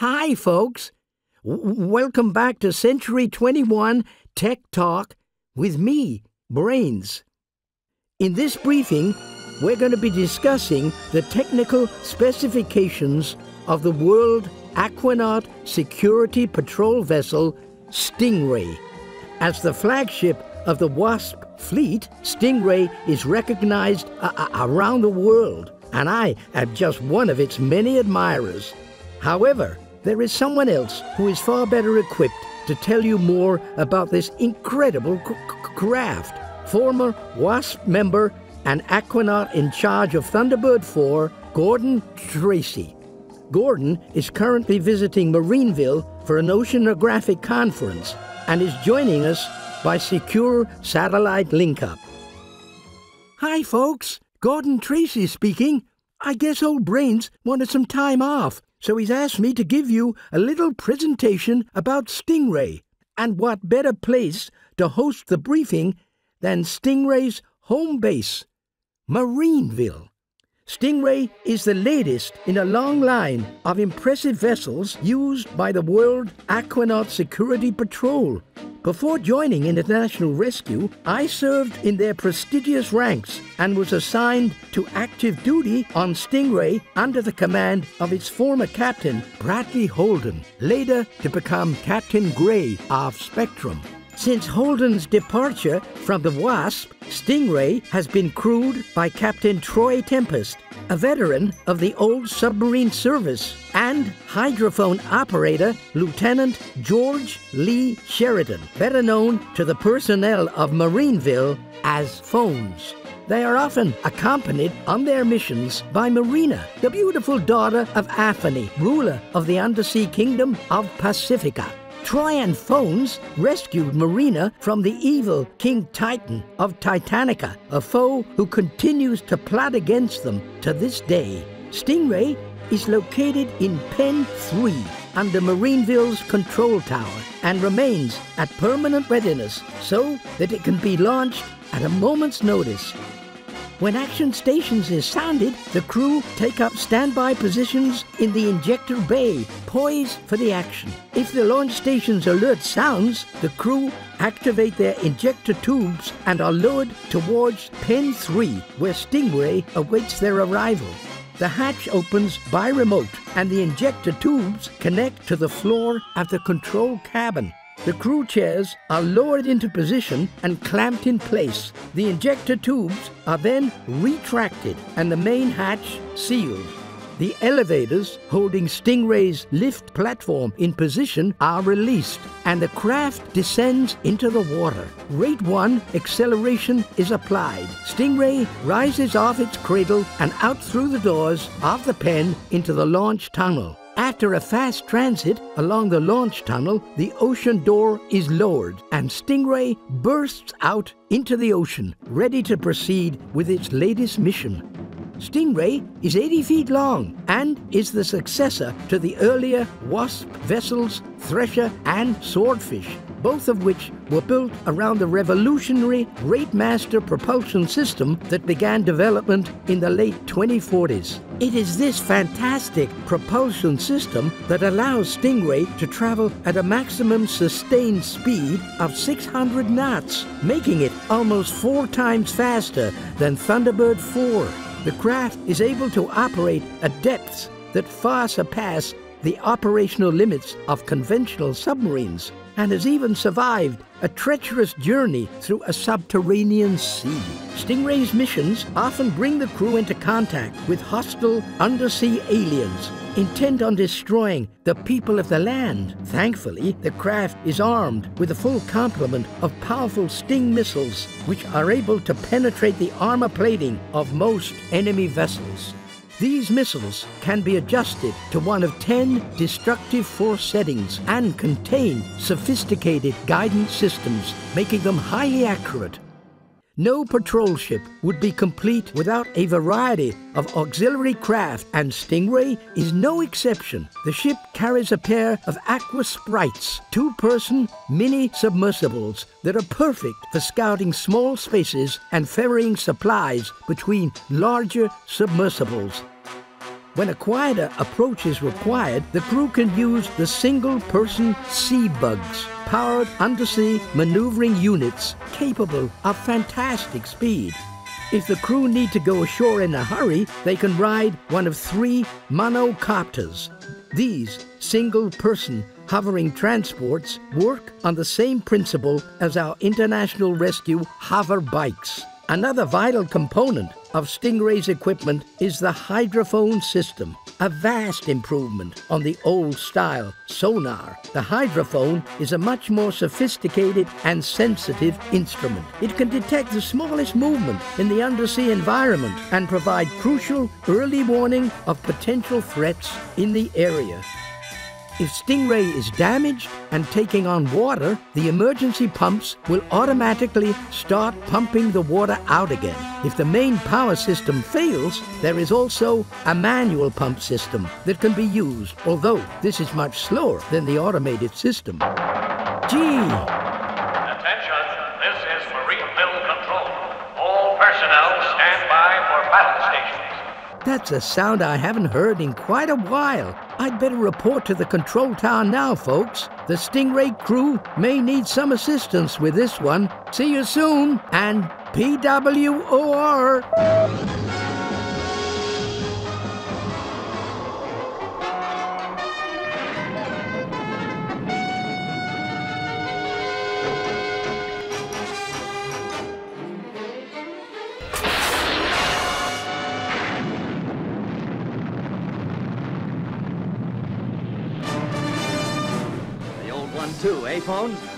Hi, folks. W- welcome back to Century 21 Tech Talk with me, Brains. In this briefing, we're going to be discussing the technical specifications of the World Aquanaut Security Patrol Vessel Stingray. As the flagship of the WASP fleet, Stingray is recognized around the world, and I am just one of its many admirers. However, there is someone else who is far better equipped to tell you more about this incredible craft. Former WASP member and Aquanaut in charge of Thunderbird 4, Gordon Tracy. Gordon is currently visiting Marineville for an oceanographic conference and is joining us by secure satellite link up. Hi, folks. Gordon Tracy speaking. I guess old Brains wanted some time off, so he's asked me to give you a little presentation about Stingray. And what better place to host the briefing than Stingray's home base, Marineville. Stingray is the latest in a long line of impressive vessels used by the World Aquanaut Security Patrol. Before joining International Rescue, I served in their prestigious ranks and was assigned to active duty on Stingray under the command of its former captain, Bradley Holden, later to become Captain Grey of Spectrum. Since Holden's departure from the Wasp, Stingray has been crewed by Captain Troy Tempest, a veteran of the old submarine service, and hydrophone operator Lieutenant George Lee Sheridan, better known to the personnel of Marineville as Phones. They are often accompanied on their missions by Marina, the beautiful daughter of Aphony, ruler of the undersea kingdom of Pacifica. Troy and Phones rescued Marina from the evil King Titan of Titanica, a foe who continues to plot against them to this day. Stingray is located in Pen 3 under Marineville's control tower and remains at permanent readiness so that it can be launched at a moment's notice when action stations is sounded, the crew take up standby positions in the injector bay, poised for the action. If the launch station's alert sounds, the crew activate their injector tubes and are lowered towards Pen 3, where Stingray awaits their arrival. The hatch opens by remote, and the injector tubes connect to the floor of the control cabin. The crew chairs are lowered into position and clamped in place. The injector tubes are then retracted and the main hatch sealed. The elevators holding Stingray's lift platform in position are released and the craft descends into the water. Rate 1 acceleration is applied. Stingray rises off its cradle and out through the doors of the pen into the launch tunnel. After a fast transit along the launch tunnel, the ocean door is lowered and Stingray bursts out into the ocean, ready to proceed with its latest mission. Stingray is 80 feet long and is the successor to the earlier Wasp vessels Thresher and Swordfish, both of which were built around the revolutionary Great Ratemaster propulsion system that began development in the late 2040s. It is this fantastic propulsion system that allows Stingray to travel at a maximum sustained speed of 600 knots, making it almost four times faster than Thunderbird 4. The craft is able to operate at depths that far surpass the operational limits of conventional submarines and has even survived a treacherous journey through a subterranean sea. Stingray's missions often bring the crew into contact with hostile undersea aliens intent on destroying the people of the land. Thankfully, the craft is armed with a full complement of powerful Sting missiles, which are able to penetrate the armor plating of most enemy vessels. These missiles can be adjusted to one of 10 destructive force settings and contain sophisticated guidance systems, making them highly accurate. No patrol ship would be complete without a variety of auxiliary craft, and Stingray is no exception. The ship carries a pair of Aqua Sprites, two person mini submersibles that are perfect for scouting small spaces and ferrying supplies between larger submersibles. When a quieter approach is required, the crew can use the single-person sea bugs, powered undersea maneuvering units capable of fantastic speed. If the crew need to go ashore in a hurry, they can ride one of three monocopters. These single-person hovering transports work on the same principle as our international rescue hover bikes. Another vital component of Stingray's equipment is the hydrophone system, a vast improvement on the old style sonar. The hydrophone is a much more sophisticated and sensitive instrument. It can detect the smallest movement in the undersea environment and provide crucial early warning of potential threats in the area. If Stingray is damaged and taking on water, the emergency pumps will automatically start pumping the water out again. If the main power system fails, there is also a manual pump system that can be used, although this is much slower than the automated system. Gee! Attention, this is Marineville Control. All personnel stand by for battle stations. That's a sound I haven't heard in quite a while. I'd better report to the control tower now, folks. The Stingray crew may need some assistance with this one. See you soon, and PWOR. Too, eh, Phone?